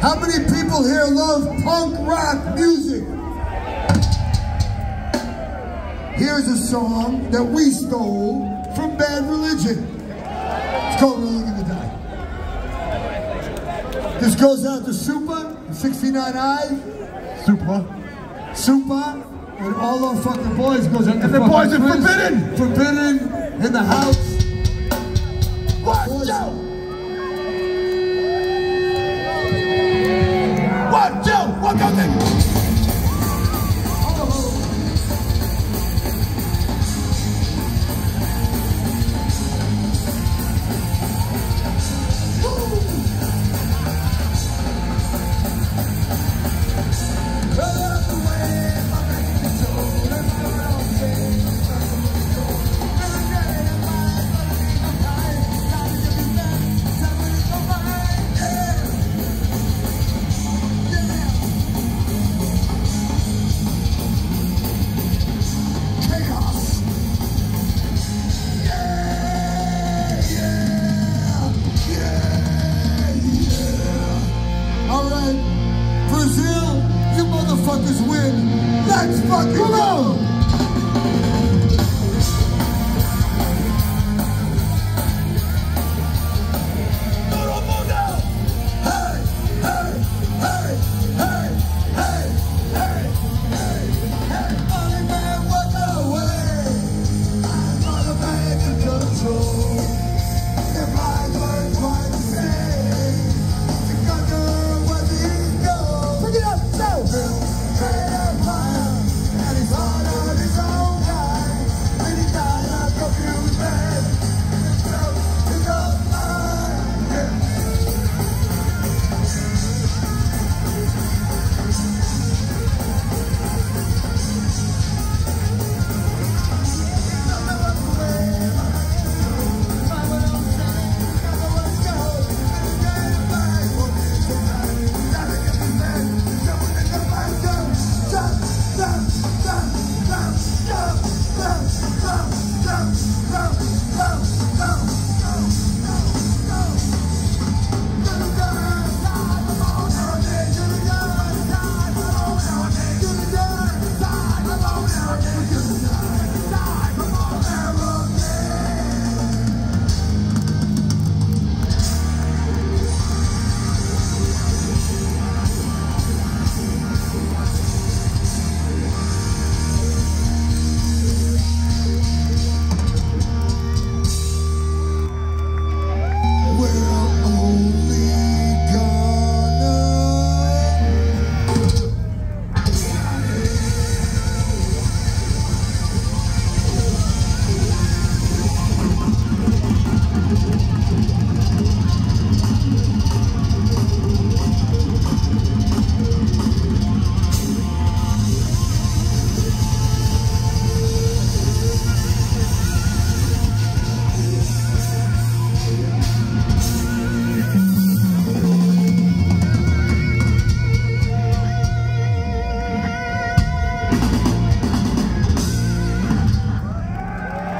How many people here love punk rock music? Here's a song that we stole from Bad Religion. It's called Rolling in the Dice. This goes out to Super, 69i, Super. Super, and all our fucking boys goes out to And the boys are forbidden. Forbidden in the house. Watch out! Watch motherfuckers win. Let's fucking go. world old.